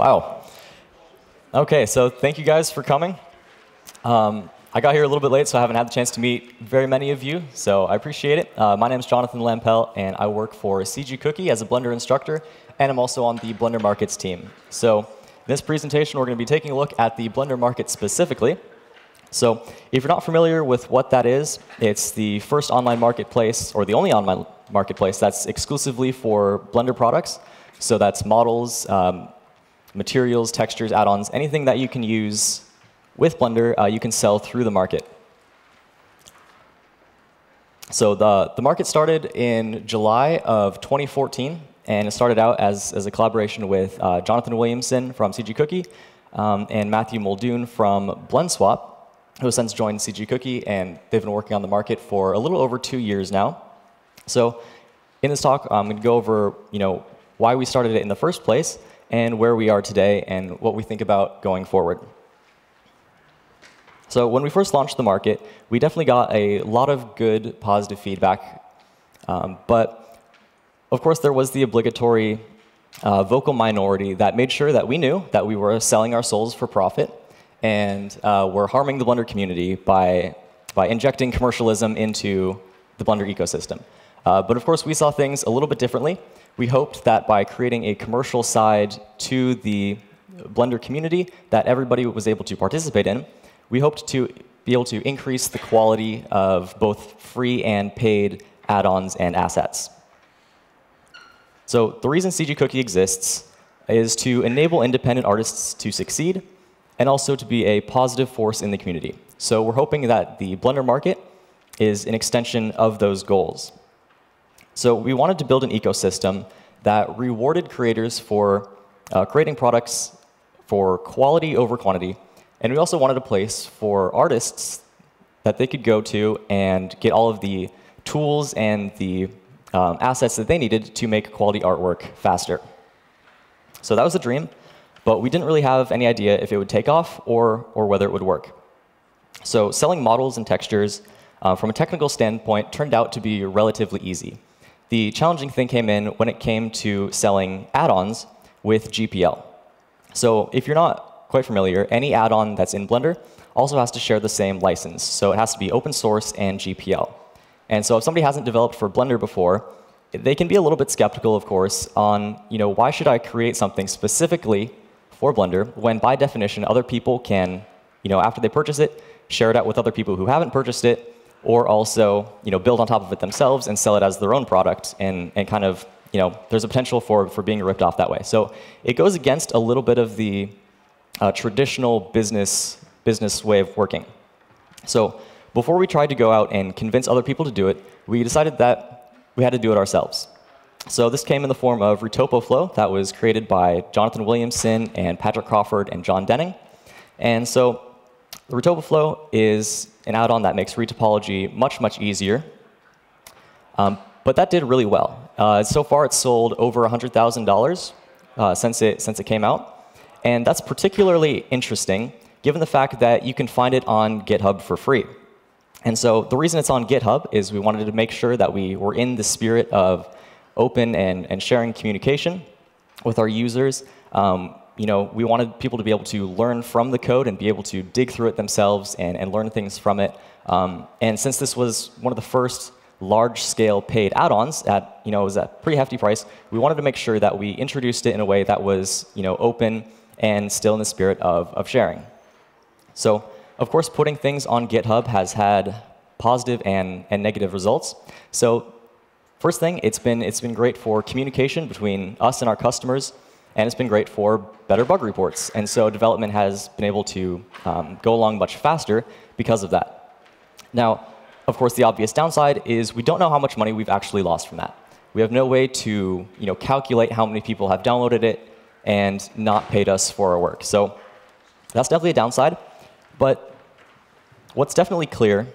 Wow. Okay, so thank you guys for coming. Um, I got here a little bit late, so I haven't had the chance to meet very many of you, so I appreciate it. Uh, my name is Jonathan Lampel, and I work for CG Cookie as a Blender instructor, and I'm also on the Blender Markets team. So in this presentation, we're going to be taking a look at the Blender Market specifically. So if you're not familiar with what that is, it's the first online marketplace, or the only online marketplace that's exclusively for Blender products. So that's models, um, materials, textures, add-ons, anything that you can use with Blender, uh, you can sell through the market. So the, the market started in July of 2014, and it started out as, as a collaboration with uh, Jonathan Williamson from CG Cookie um, and Matthew Muldoon from BlendSwap, who has since joined CG Cookie, and they've been working on the market for a little over two years now. So in this talk, I'm going to go over you know, why we started it in the first place, and where we are today, and what we think about going forward. So when we first launched the market, we definitely got a lot of good, positive feedback. Um, but of course, there was the obligatory uh, vocal minority that made sure that we knew that we were selling our souls for profit and uh, were harming the Blender community by, by injecting commercialism into the Blender ecosystem. Uh, but of course, we saw things a little bit differently we hoped that by creating a commercial side to the Blender community that everybody was able to participate in, we hoped to be able to increase the quality of both free and paid add-ons and assets. So the reason CG Cookie exists is to enable independent artists to succeed and also to be a positive force in the community. So we're hoping that the Blender market is an extension of those goals. So we wanted to build an ecosystem that rewarded creators for uh, creating products for quality over quantity. And we also wanted a place for artists that they could go to and get all of the tools and the um, assets that they needed to make quality artwork faster. So that was the dream, but we didn't really have any idea if it would take off or, or whether it would work. So selling models and textures uh, from a technical standpoint turned out to be relatively easy. The challenging thing came in when it came to selling add-ons with GPL. So if you're not quite familiar, any add-on that's in Blender also has to share the same license. So it has to be open source and GPL. And so if somebody hasn't developed for Blender before, they can be a little bit skeptical, of course, on you know why should I create something specifically for Blender when by definition other people can, you know, after they purchase it, share it out with other people who haven't purchased it, or also you know, build on top of it themselves and sell it as their own product and, and kind of, you know, there's a potential for, for being ripped off that way. So it goes against a little bit of the uh, traditional business, business way of working. So before we tried to go out and convince other people to do it, we decided that we had to do it ourselves. So this came in the form of ReTopoFlow that was created by Jonathan Williamson and Patrick Crawford and John Denning. And so the ReTopoFlow is an add-on that makes retopology much, much easier. Um, but that did really well. Uh, so far, it's sold over $100,000 uh, since, it, since it came out. And that's particularly interesting, given the fact that you can find it on GitHub for free. And so the reason it's on GitHub is we wanted to make sure that we were in the spirit of open and, and sharing communication with our users. Um, you know, we wanted people to be able to learn from the code and be able to dig through it themselves and, and learn things from it. Um, and since this was one of the first large-scale paid add-ons at, you know, it was a pretty hefty price, we wanted to make sure that we introduced it in a way that was, you know, open and still in the spirit of, of sharing. So, of course, putting things on GitHub has had positive and, and negative results. So, first thing, it's been, it's been great for communication between us and our customers and it's been great for better bug reports. And so development has been able to um, go along much faster because of that. Now, of course, the obvious downside is we don't know how much money we've actually lost from that. We have no way to you know, calculate how many people have downloaded it and not paid us for our work. So that's definitely a downside. But what's definitely clear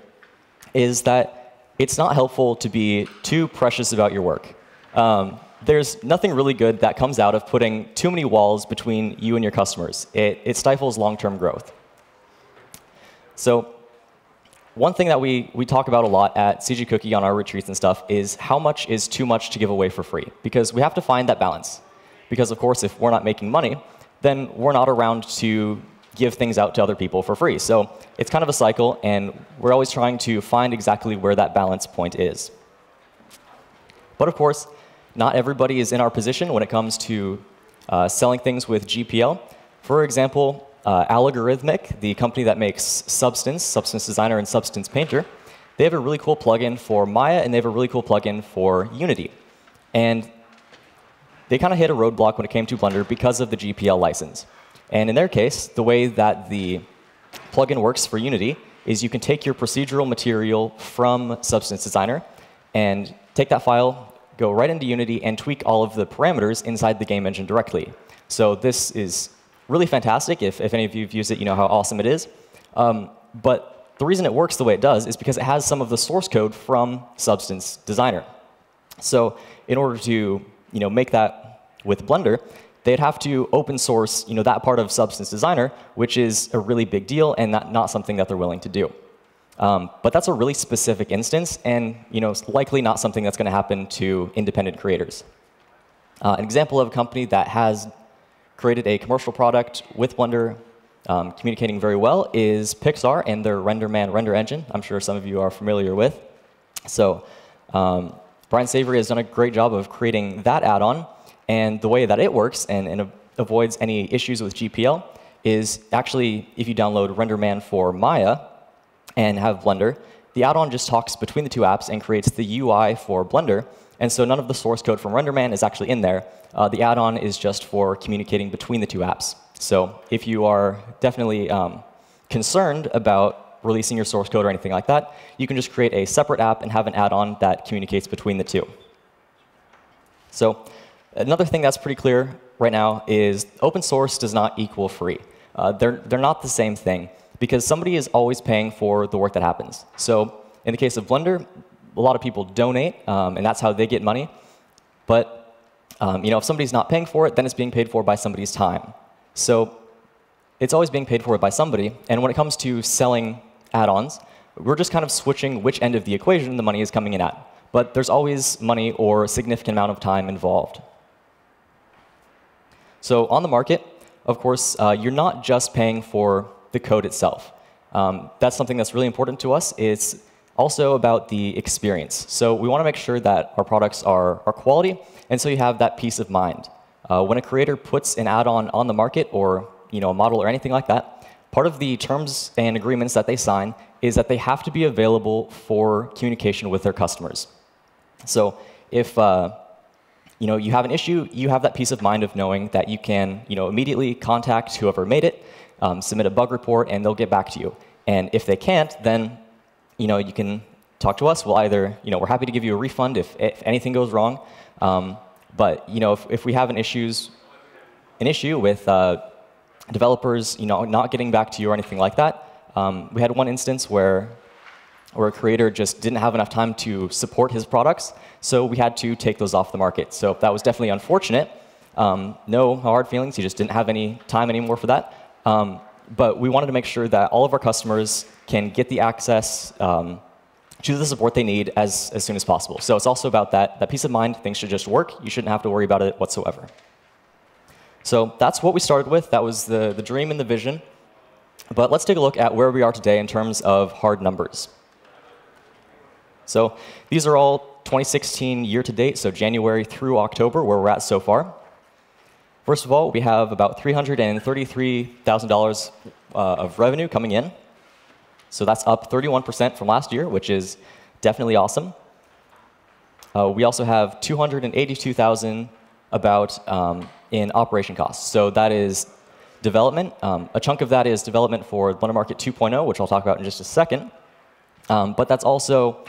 is that it's not helpful to be too precious about your work. Um, there's nothing really good that comes out of putting too many walls between you and your customers. It, it stifles long-term growth. So one thing that we, we talk about a lot at CG Cookie on our retreats and stuff is how much is too much to give away for free. Because we have to find that balance. Because, of course, if we're not making money, then we're not around to give things out to other people for free. So it's kind of a cycle, and we're always trying to find exactly where that balance point is. But of course, not everybody is in our position when it comes to uh, selling things with GPL. For example, uh, Allegorithmic, the company that makes Substance, Substance Designer, and Substance Painter, they have a really cool plugin for Maya, and they have a really cool plugin for Unity. And they kind of hit a roadblock when it came to Blender because of the GPL license. And in their case, the way that the plugin works for Unity is you can take your procedural material from Substance Designer and take that file, go right into Unity, and tweak all of the parameters inside the game engine directly. So this is really fantastic. If, if any of you have used it, you know how awesome it is. Um, but the reason it works the way it does is because it has some of the source code from Substance Designer. So in order to you know, make that with Blender, they'd have to open source you know, that part of Substance Designer, which is a really big deal and not, not something that they're willing to do. Um, but that's a really specific instance, and you know, likely not something that's going to happen to independent creators. Uh, an example of a company that has created a commercial product with Blender um, communicating very well is Pixar and their RenderMan render engine. I'm sure some of you are familiar with. So um, Brian Savery has done a great job of creating that add-on. And the way that it works and, and avoids any issues with GPL is actually if you download RenderMan for Maya and have Blender, the add-on just talks between the two apps and creates the UI for Blender. And so none of the source code from RenderMan is actually in there. Uh, the add-on is just for communicating between the two apps. So if you are definitely um, concerned about releasing your source code or anything like that, you can just create a separate app and have an add-on that communicates between the two. So another thing that's pretty clear right now is open source does not equal free. Uh, they're, they're not the same thing because somebody is always paying for the work that happens. So in the case of Blender, a lot of people donate, um, and that's how they get money. But um, you know, if somebody's not paying for it, then it's being paid for by somebody's time. So it's always being paid for by somebody. And when it comes to selling add-ons, we're just kind of switching which end of the equation the money is coming in at. But there's always money or a significant amount of time involved. So on the market, of course, uh, you're not just paying for the code itself. Um, that's something that's really important to us. It's also about the experience. So we want to make sure that our products are, are quality, and so you have that peace of mind. Uh, when a creator puts an add-on on the market or you know, a model or anything like that, part of the terms and agreements that they sign is that they have to be available for communication with their customers. So if uh, you, know, you have an issue, you have that peace of mind of knowing that you can you know, immediately contact whoever made it, um, submit a bug report, and they'll get back to you. And if they can't, then you know, you can talk to us. We'll either, you know, we're happy to give you a refund if, if anything goes wrong. Um, but, you know, if, if we have an issues, an issue with uh, developers, you know, not getting back to you or anything like that, um, we had one instance where, where a creator just didn't have enough time to support his products, so we had to take those off the market. So that was definitely unfortunate. Um, no hard feelings. He just didn't have any time anymore for that. Um, but we wanted to make sure that all of our customers can get the access um, to the support they need as, as soon as possible. So it's also about that, that peace of mind. Things should just work. You shouldn't have to worry about it whatsoever. So that's what we started with. That was the, the dream and the vision. But let's take a look at where we are today in terms of hard numbers. So these are all 2016 year to date, so January through October, where we're at so far. First of all, we have about $333,000 uh, of revenue coming in. So that's up 31% from last year, which is definitely awesome. Uh, we also have 282,000 about um, in operation costs. So that is development. Um, a chunk of that is development for Blender Market 2.0, which I'll talk about in just a second. Um, but that's also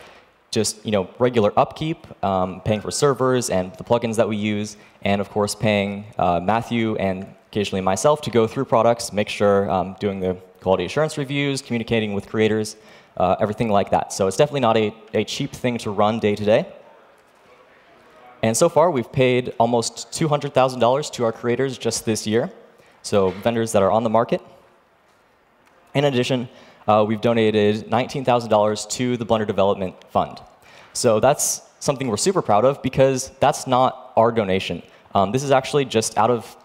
just you know regular upkeep, um, paying for servers and the plugins that we use, and of course paying uh, Matthew and occasionally myself to go through products, make sure um, doing the quality assurance reviews, communicating with creators, uh, everything like that. So it's definitely not a, a cheap thing to run day to day. And so far, we've paid almost $200,000 to our creators just this year, so vendors that are on the market. In addition, uh, we've donated $19,000 to the Blender Development Fund. So that's something we're super proud of because that's not our donation. Um, this is actually just out of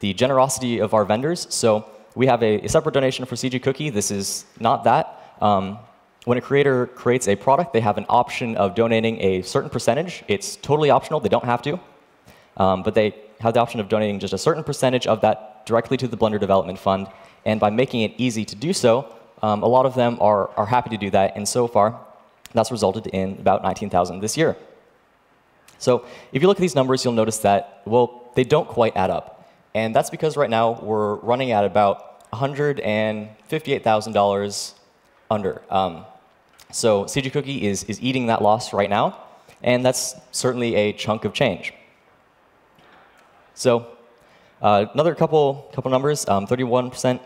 the generosity of our vendors. So we have a, a separate donation for CG Cookie. This is not that. Um, when a creator creates a product, they have an option of donating a certain percentage. It's totally optional. They don't have to. Um, but they have the option of donating just a certain percentage of that directly to the Blender Development Fund. And by making it easy to do so, um, a lot of them are, are happy to do that. And so far, that's resulted in about 19,000 this year. So if you look at these numbers, you'll notice that, well, they don't quite add up. And that's because right now we're running at about $158,000 under. Um, so CG Cookie is, is eating that loss right now, and that's certainly a chunk of change. So uh, another couple, couple numbers, 31% um,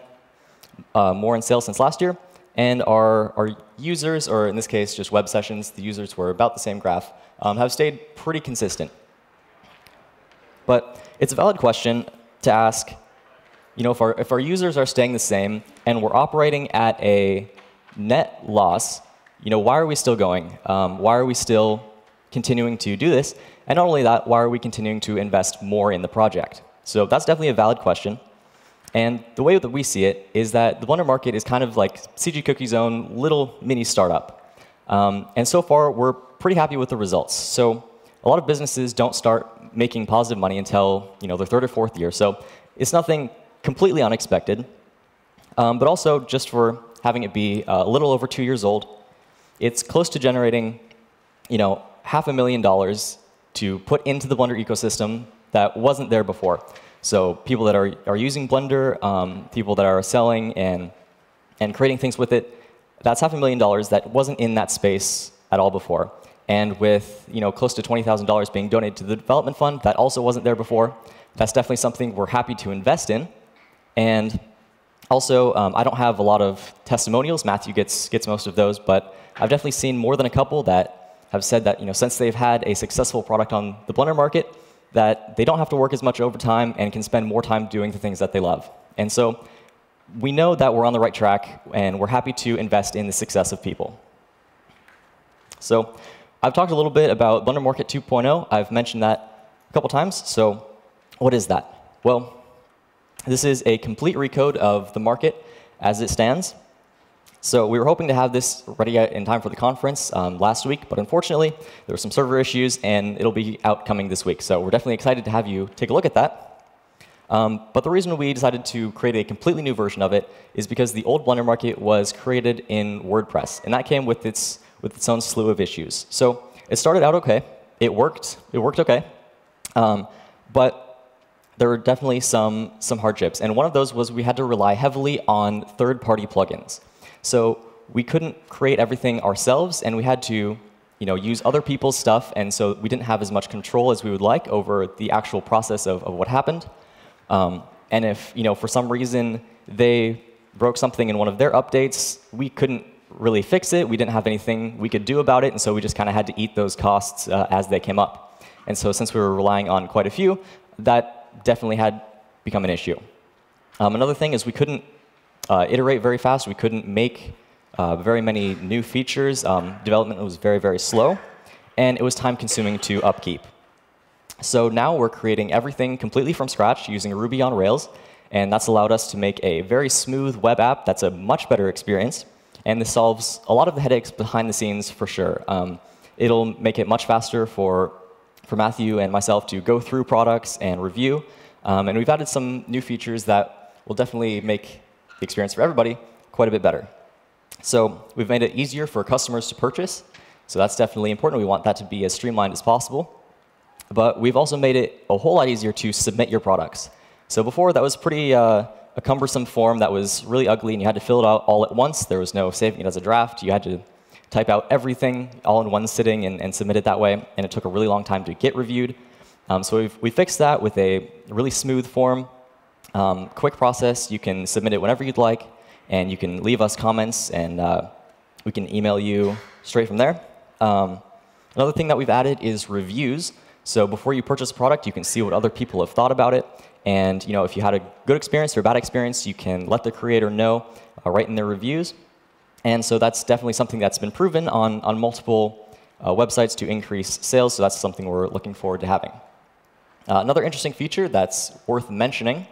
uh, more in sales since last year, and our, our users, or in this case, just web sessions, the users were about the same graph, um, have stayed pretty consistent. But it's a valid question to ask, you know, if our, if our users are staying the same and we're operating at a net loss, you know, why are we still going? Um, why are we still continuing to do this? And not only that, why are we continuing to invest more in the project? So that's definitely a valid question. And the way that we see it is that the Blender market is kind of like CG Cookie's own little mini startup. Um, and so far, we're pretty happy with the results. So a lot of businesses don't start making positive money until you know, their third or fourth year. So it's nothing completely unexpected. Um, but also, just for having it be uh, a little over two years old. It's close to generating, you know, half a million dollars to put into the Blender ecosystem that wasn't there before. So people that are, are using Blender, um, people that are selling and, and creating things with it, that's half a million dollars that wasn't in that space at all before. And with you know, close to $20,000 being donated to the development fund, that also wasn't there before. That's definitely something we're happy to invest in. And also, um, I don't have a lot of testimonials. Matthew gets, gets most of those, but I've definitely seen more than a couple that have said that you know, since they've had a successful product on the Blender market, that they don't have to work as much overtime and can spend more time doing the things that they love. And so we know that we're on the right track, and we're happy to invest in the success of people. So I've talked a little bit about Blender Market 2.0. I've mentioned that a couple times. So what is that? Well, this is a complete recode of the market as it stands. So we were hoping to have this ready in time for the conference um, last week, but unfortunately, there were some server issues, and it'll be out coming this week. So we're definitely excited to have you take a look at that. Um, but the reason we decided to create a completely new version of it is because the old Blender Market was created in WordPress, and that came with its, with its own slew of issues. So it started out OK. It worked. It worked OK. Um, but there were definitely some, some hardships. And one of those was we had to rely heavily on third-party plugins. So we couldn't create everything ourselves, and we had to you know, use other people's stuff, and so we didn't have as much control as we would like over the actual process of, of what happened. Um, and if, you know, for some reason they broke something in one of their updates, we couldn't really fix it. We didn't have anything we could do about it, and so we just kind of had to eat those costs uh, as they came up. And so since we were relying on quite a few, that definitely had become an issue. Um, another thing is we couldn't uh, iterate very fast. We couldn't make uh, very many new features. Um, development was very, very slow, and it was time consuming to upkeep. So now we're creating everything completely from scratch using Ruby on Rails, and that's allowed us to make a very smooth web app that's a much better experience. And this solves a lot of the headaches behind the scenes for sure. Um, it'll make it much faster for for Matthew and myself to go through products and review. Um, and we've added some new features that will definitely make the experience for everybody quite a bit better. So we've made it easier for customers to purchase. So that's definitely important. We want that to be as streamlined as possible. But we've also made it a whole lot easier to submit your products. So before, that was pretty uh, a cumbersome form that was really ugly, and you had to fill it out all at once. There was no saving it as a draft. You had to type out everything all in one sitting and, and submit it that way, and it took a really long time to get reviewed. Um, so we've, we fixed that with a really smooth form, um, quick process. You can submit it whenever you'd like, and you can leave us comments, and uh, we can email you straight from there. Um, another thing that we've added is reviews. So before you purchase a product, you can see what other people have thought about it. And you know, if you had a good experience or a bad experience, you can let the creator know uh, right in their reviews. And so that's definitely something that's been proven on, on multiple uh, websites to increase sales, so that's something we're looking forward to having. Uh, another interesting feature that's worth mentioning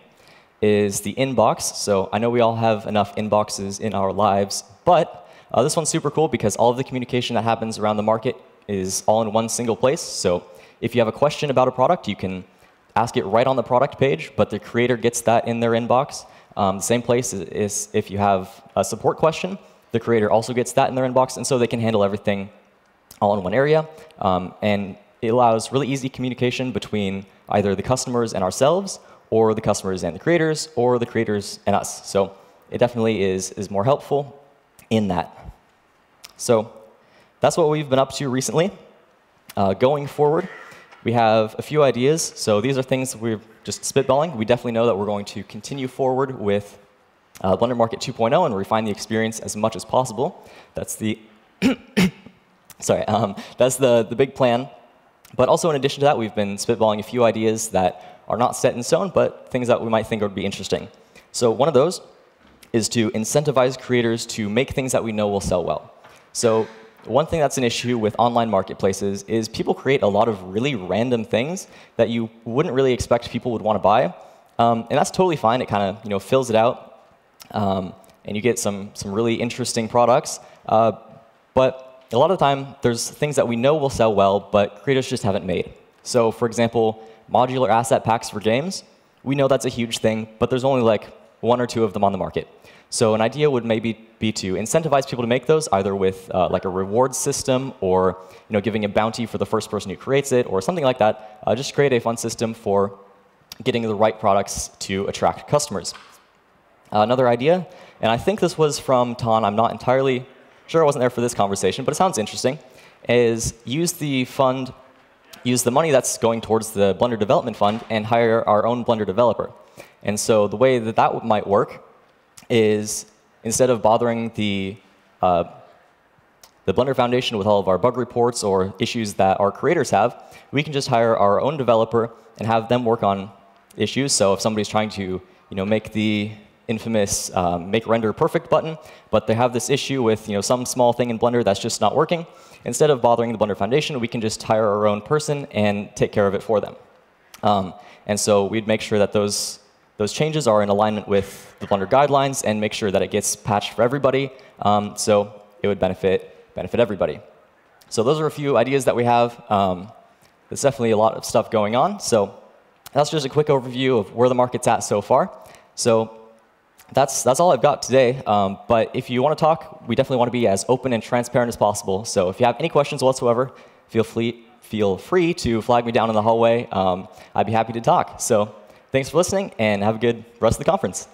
is the inbox. So I know we all have enough inboxes in our lives, but uh, this one's super cool because all of the communication that happens around the market is all in one single place. So if you have a question about a product, you can ask it right on the product page, but the creator gets that in their inbox. Um, the same place is, if you have a support question, the creator also gets that in their inbox, and so they can handle everything all in one area. Um, and it allows really easy communication between either the customers and ourselves, or the customers and the creators, or the creators and us. So it definitely is, is more helpful in that. So that's what we've been up to recently. Uh, going forward, we have a few ideas. So these are things we're just spitballing. We definitely know that we're going to continue forward with uh, Blender Market 2.0 and refine the experience as much as possible. That's the sorry, um, that's the, the big plan. But also in addition to that, we've been spitballing a few ideas that are not set in stone, but things that we might think would be interesting. So one of those is to incentivize creators to make things that we know will sell well. So one thing that's an issue with online marketplaces is people create a lot of really random things that you wouldn't really expect people would want to buy. Um, and that's totally fine. It kind of you know, fills it out, um, and you get some, some really interesting products. Uh, but a lot of the time, there's things that we know will sell well, but creators just haven't made. So for example, modular asset packs for games, we know that's a huge thing, but there's only like one or two of them on the market. So an idea would maybe be to incentivize people to make those, either with uh, like a reward system or you know, giving a bounty for the first person who creates it or something like that. Uh, just create a fun system for getting the right products to attract customers. Uh, another idea, and I think this was from Ton, I'm not entirely sure I wasn't there for this conversation, but it sounds interesting, is use the fund, use the money that's going towards the Blender Development Fund and hire our own Blender developer. And so the way that that might work is instead of bothering the, uh, the Blender Foundation with all of our bug reports or issues that our creators have, we can just hire our own developer and have them work on issues. So if somebody's trying to you know, make the infamous um, make render perfect button, but they have this issue with you know, some small thing in Blender that's just not working, instead of bothering the Blender Foundation, we can just hire our own person and take care of it for them. Um, and so we'd make sure that those those changes are in alignment with the Blender guidelines and make sure that it gets patched for everybody. Um, so it would benefit, benefit everybody. So those are a few ideas that we have. Um, there's definitely a lot of stuff going on. So that's just a quick overview of where the market's at so far. So that's, that's all I've got today. Um, but if you want to talk, we definitely want to be as open and transparent as possible. So if you have any questions whatsoever, feel free, feel free to flag me down in the hallway. Um, I'd be happy to talk. So Thanks for listening, and have a good rest of the conference.